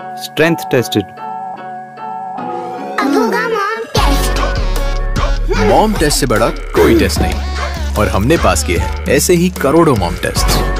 Strength tested test मॉम test से बड़ा कोई टेस्ट नहीं। और हमने पास किए हैं। ऐसे ही करोड़ों मॉम टेस्ट